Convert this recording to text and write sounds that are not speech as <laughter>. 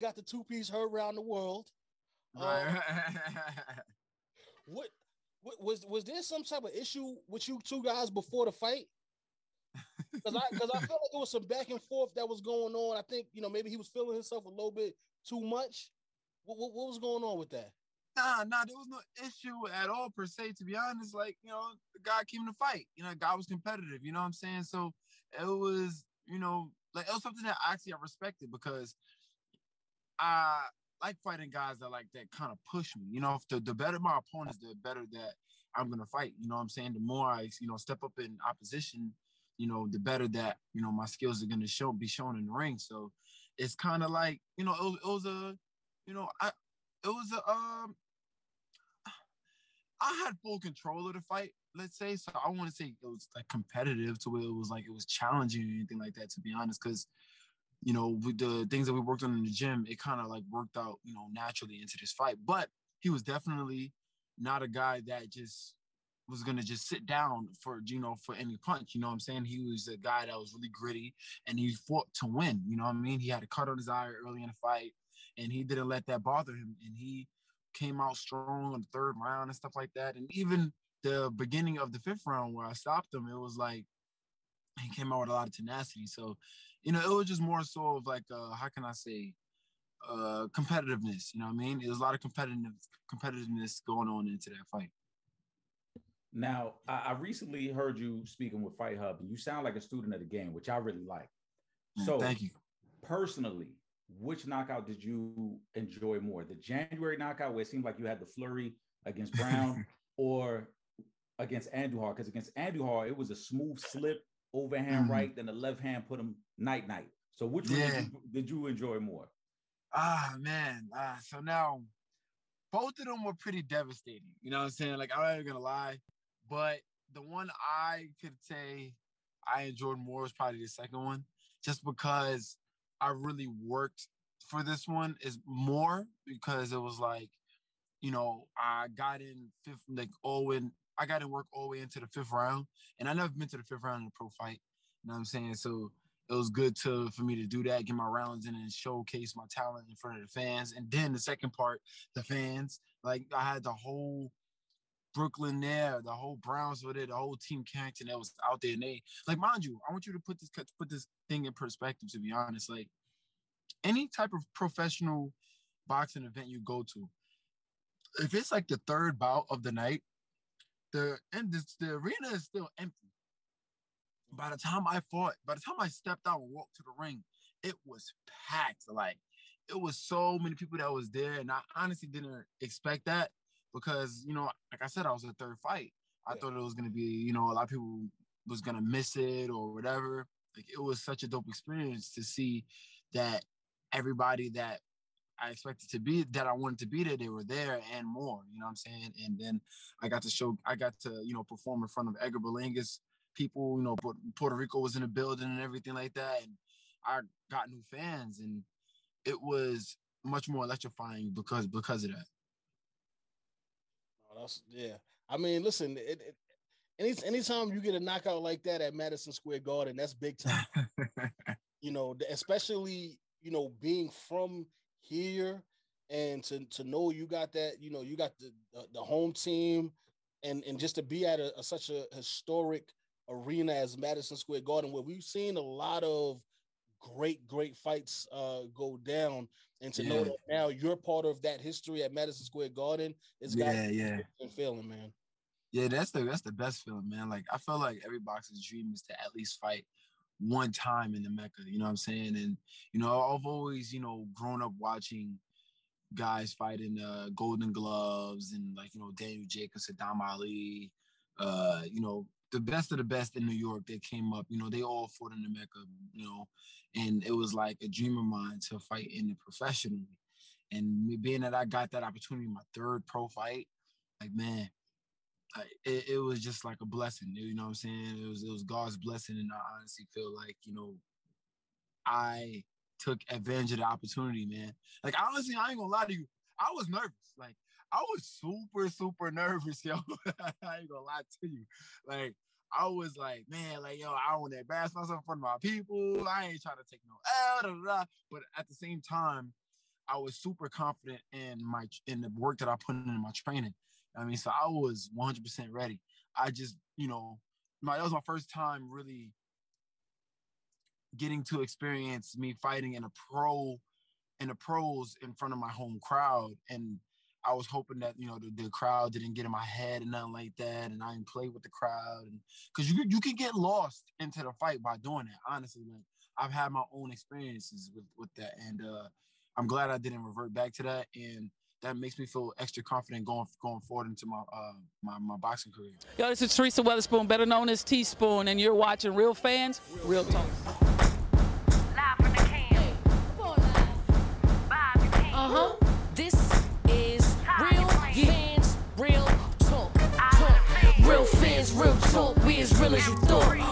got the two piece heard around the world. Right. Um, <laughs> what, what was was there some type of issue with you two guys before the fight? Because I because I felt like there was some back and forth that was going on. I think you know maybe he was feeling himself a little bit too much. What, what, what was going on with that? Nah, nah, there was no issue at all per se. To be honest, like you know, the guy came to fight. You know, the guy was competitive. You know what I'm saying? So it was, you know, like it was something that actually I respected because I like fighting guys that like that kind of push me. You know, if the, the better my opponents, the better that I'm gonna fight. You know what I'm saying? The more I, you know, step up in opposition, you know, the better that you know my skills are gonna show be shown in the ring. So it's kind of like, you know, it was, it was a, you know, I it was a um I had full control of the fight, let's say. So I want to say it was like competitive to where it was like it was challenging or anything like that, to be honest, because you know, with the things that we worked on in the gym, it kind of like worked out, you know, naturally into this fight. But he was definitely not a guy that just was gonna just sit down for you know for any punch. You know what I'm saying? He was a guy that was really gritty and he fought to win. You know what I mean? He had a cut on his eye early in the fight, and he didn't let that bother him. And he came out strong in the third round and stuff like that. And even the beginning of the fifth round where I stopped him, it was like he came out with a lot of tenacity. So, you know, it was just more so of like uh how can I say uh competitiveness, you know what I mean? There's a lot of competitive competitiveness going on into that fight. Now, I, I recently heard you speaking with Fight Hub, and you sound like a student of the game, which I really like. Mm, So, thank you. personally, which knockout did you enjoy more? The January knockout, where it seemed like you had the flurry against Brown, <laughs> or against Andujar? Because against Andujar, it was a smooth slip, overhand Mhm. right, then the left hand put him night night. So, which one did, you, did you enjoy more? Ah man. Ah, so now both of them were pretty devastating. You know what I'm saying? Like I'm not even gonna lie. But the one I could say I enjoyed more was probably the second one, just because I really worked for this one is more because it was like, you know, I got in fifth, like all in, I got to work all the way into the fifth round, and I never been to the fifth round in a pro fight. You know what I'm saying? So it was good to for me to do that, get my rounds in and showcase my talent in front of the fans. And then the second part, the fans, like I had the whole Brooklyn there, the whole Browns were there, the whole team Carrington that was out there. And they like, mind you, I want you to put this put this thing in perspective. To be honest, like any type of professional boxing event you go to, if it's like the third bout of the night, the and this, the arena is still empty. By the time I fought, by the time I stepped out and walked to the ring, it was packed. Like it was so many people that was there, and I honestly didn't expect that because you know, like I said, I was a third fight. I Yeah. thought it was gonna be, you know, a lot of people was gonna miss it or whatever. Like it was such a dope experience to see that everybody that I expected to be that I wanted to be there, they were there and more. You know what I'm saying? And then I got to show, I got to, you know, perform in front of Edgar Berlanga's people. You know, Puerto, Puerto Rico was in the building and everything like that, and I got new fans, and it was much more electrifying because because of that. Oh, that's yeah. I mean, listen, it, it, any anytime you get a knockout like that at Madison Square Garden, that's big time. <laughs> you know, especially you know being from here and to to know you got that, you know, you got the the, the home team, and and just to be at a, a- such a historic arena as Madison Square Garden, where we've seen a lot of great great fights uh go down and to know that now you're part of that history at Madison Square Garden is yeah, yeah. feeling man Yeah, that's the that's the best feeling, man. Like I feel like every boxer's dream is to at least fight one time in the Mecca. You know what I'm saying? And you know, I've always you know grown up watching guys fighting uh, Golden Gloves and like you know Daniel Jacobs, Saddam Ali, uh, you know the best of the best in New York that came up. You know they all fought in the Mecca. You know, and it was like a dream of mine to fight in it professionally. And me being that I got that opportunity, my third pro fight, like man, like, it, it was just like a blessing. You know what I'm saying? It was it was God's blessing, and I honestly feel like you know, I took advantage of the opportunity, man. Like honestly, I ain't gonna lie to you, I was nervous. Like I was super super <laughs> nervous, yo. I ain't gonna lie to you. Like I was like, man, like yo, I want to embarrass myself in front of my people. I ain't trying to take no L, da, da, da. but at the same time. I was super confident in my in the work that I put in my training. I mean, so I was 100% ready. I just, you know, my that was my first time really getting to experience me fighting in a pro in the pros in front of my home crowd. And I was hoping that you know the, the crowd didn't get in my head and nothing like that, and I didn't play with the crowd, and because you you can get lost into the fight by doing that. Honestly, like I've had my own experiences with with that, and uh, I'm glad I didn't revert back to that, and that makes me feel extra confident going going forward into my uh, my, my boxing career. Yo, this is Teresa Weatherspoon, better known as Teaspoon, and you're watching Real Fans, Real Talk. Uh huh. This is Real Fans, Real Talk. Talk. Real fans, real talk. We as real as you thought. Real